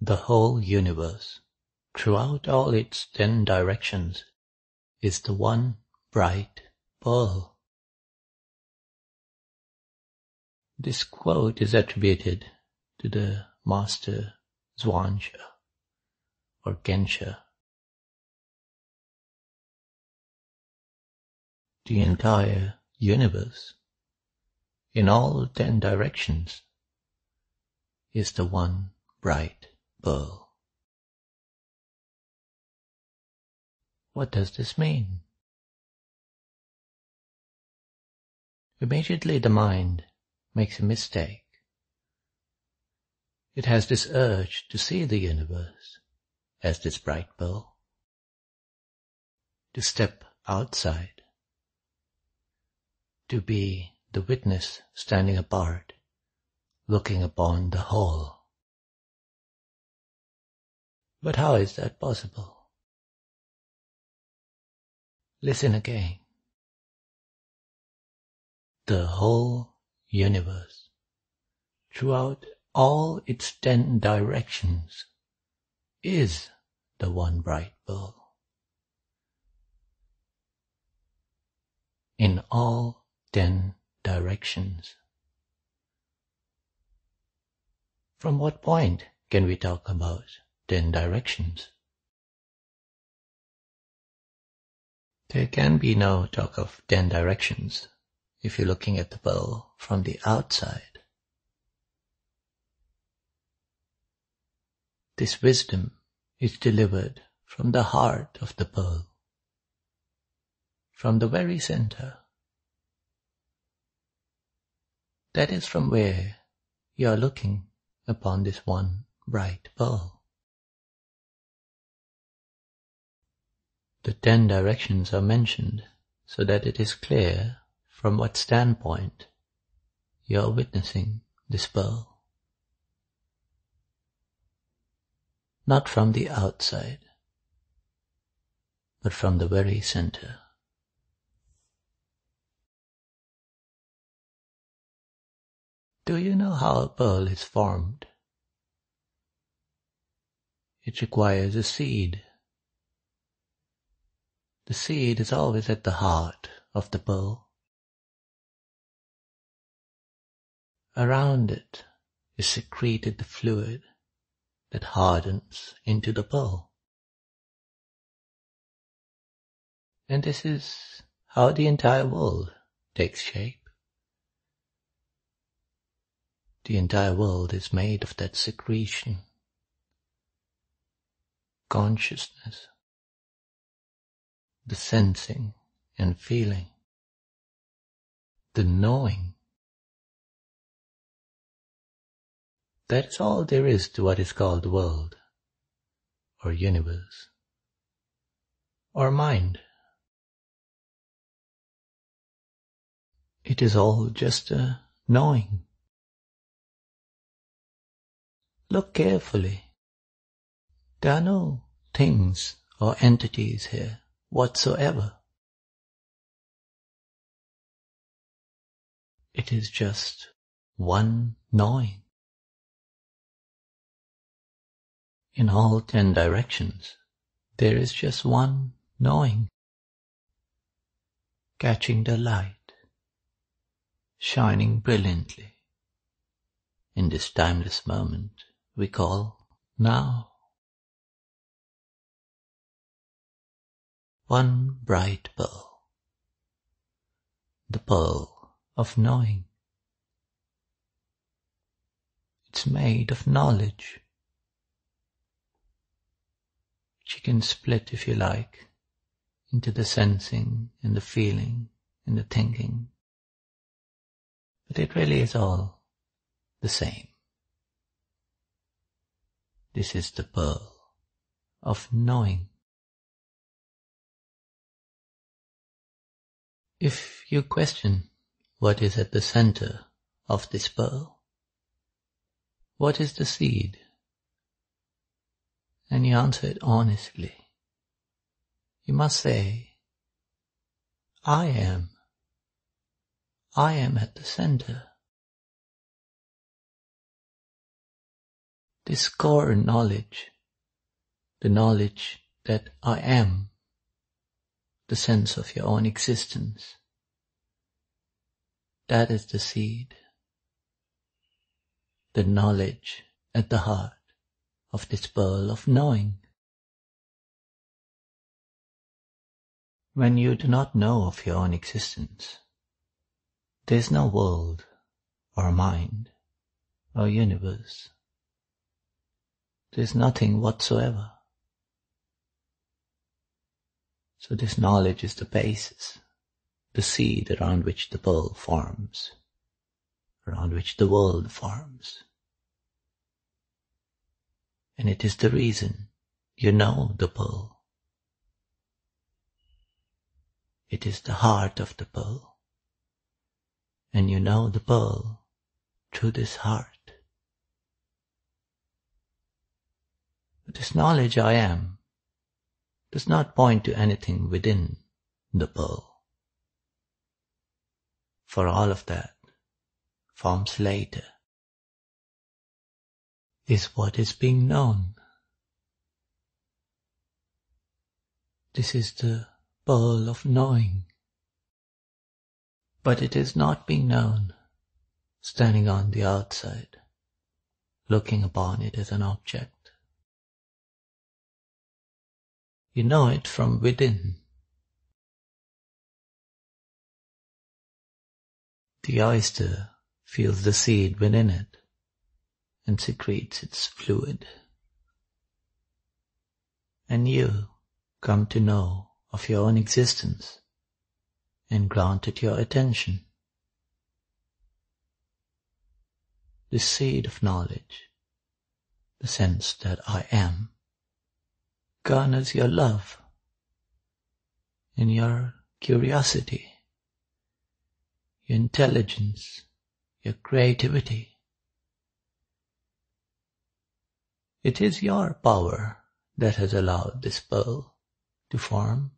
The whole universe, throughout all its ten directions, is the one bright pearl. This quote is attributed to the master Xuansha or Gensha. The entire universe, in all ten directions, is the one bright pearl. What does this mean? Immediately the mind makes a mistake. It has this urge to see the universe as this bright pearl, to step outside, to be the witness standing apart, looking upon the whole. But how is that possible? Listen again. The whole universe, throughout all its ten directions, is the one bright ball. In all ten directions. From what point can we talk about ten directions? There can be no talk of ten directions if you're looking at the pearl from the outside. This wisdom is delivered from the heart of the pearl, from the very center. That is from where you are looking upon this one bright pearl. The ten directions are mentioned so that it is clear from what standpoint you are witnessing this pearl. Not from the outside, but from the very center. Do you know how a pearl is formed? It requires a seed. The seed is always at the heart of the pearl. Around it is secreted the fluid that hardens into the pearl. And this is how the entire world takes shape. The entire world is made of that secretion, consciousness, the sensing and feeling, the knowing That's all there is to what is called world, or universe, or mind. It is all just a knowing. Look carefully. There are no things or entities here whatsoever. It is just one knowing. in all ten directions, there is just one knowing, catching the light, shining brilliantly in this timeless moment we call now. One bright pearl, the pearl of knowing. It's made of knowledge which you can split, if you like, into the sensing and the feeling and the thinking. But it really is all the same. This is the pearl of knowing. If you question what is at the center of this pearl, what is the seed and you answer it honestly. You must say, I am. I am at the center. this core knowledge, the knowledge that I am, the sense of your own existence, that is the seed, the knowledge at the heart of this pearl of knowing. When you do not know of your own existence, there is no world or mind or universe. There is nothing whatsoever. So this knowledge is the basis, the seed around which the pearl forms, around which the world forms. And it is the reason you know the pearl. It is the heart of the pearl. And you know the pearl through this heart. This knowledge I am does not point to anything within the pearl. For all of that forms later is what is being known. This is the pearl of knowing. But it is not being known, standing on the outside, looking upon it as an object. You know it from within. The oyster feels the seed within it and secretes its fluid. And you come to know of your own existence and grant it your attention. The seed of knowledge, the sense that I am, garners your love and your curiosity, your intelligence, your creativity. It is your power that has allowed this pearl to form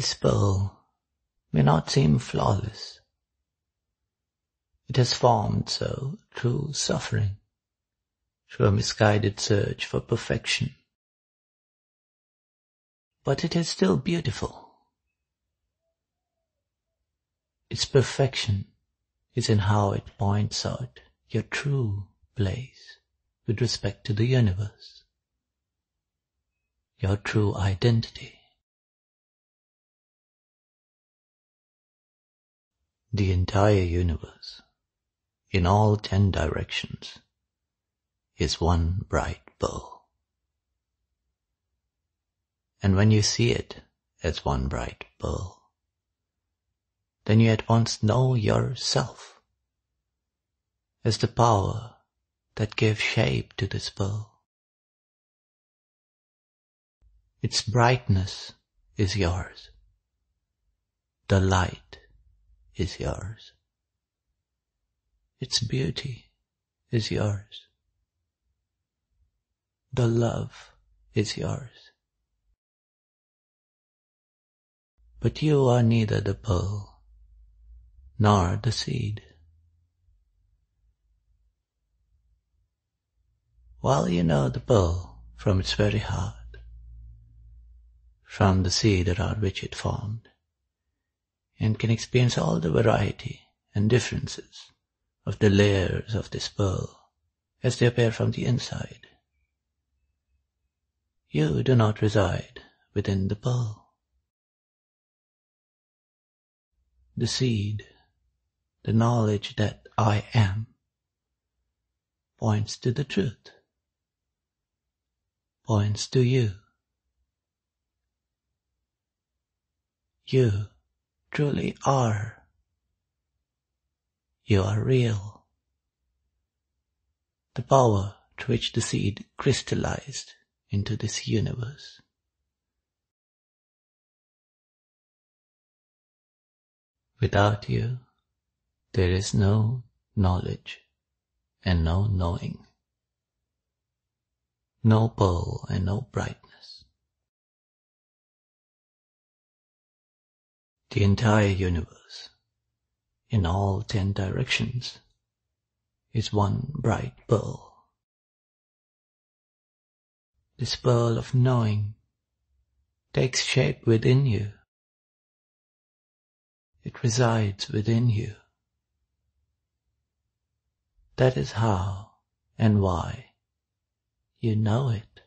This pearl may not seem flawless. It has formed so through suffering, through a misguided search for perfection. But it is still beautiful. Its perfection is in how it points out your true place with respect to the universe, your true identity. The entire universe, in all ten directions, is one bright bull. And when you see it as one bright bull, then you at once know yourself as the power that gives shape to this bull. Its brightness is yours. The light is yours. Its beauty is yours. The love is yours. But you are neither the pearl nor the seed. While you know the pearl from its very heart, from the seed around which it formed, and can experience all the variety and differences of the layers of this pearl as they appear from the inside. You do not reside within the pearl. The seed, the knowledge that I am, points to the truth, points to you. You truly are. You are real. The power to which the seed crystallized into this universe. Without you, there is no knowledge and no knowing, no pearl and no brightness. The entire universe in all ten directions is one bright pearl. This pearl of knowing takes shape within you. It resides within you. That is how and why you know it.